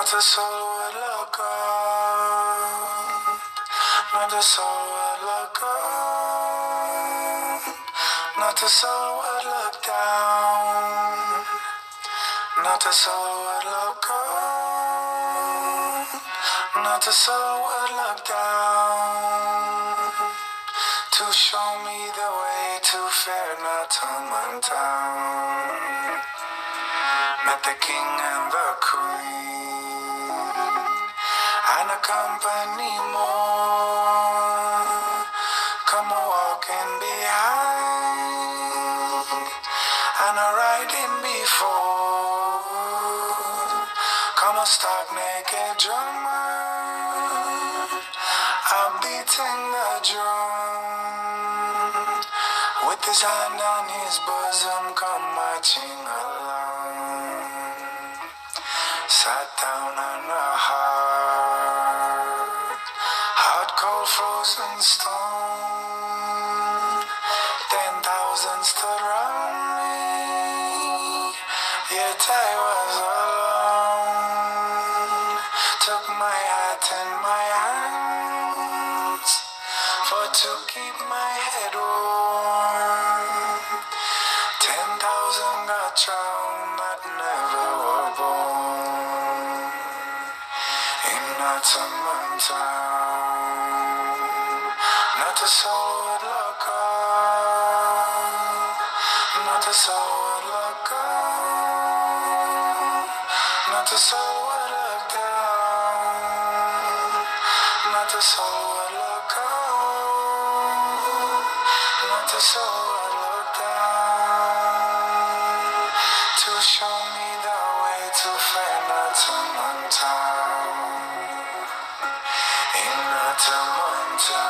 Not a soul would look up. Not a soul would look up. Not a soul would look down. Not a soul would look up. Not a soul would look down. To show me the way to fair Nottamun town. Met the king and the company more. Come walking behind. And a riding before. Come a stark naked drummer. I'm beating the drum. With his hand on his bosom, come marching along. Sat down on a hard, stone. Ten thousand stood round me, yet I was alone. Took my hat in my hands for to keep my head warm. Ten thousand got drowned that never were born in Nottamun town. Look down. Not a soul would look up. Not a soul would look down. To show me the way to find Nottamun town. In Nottamun town.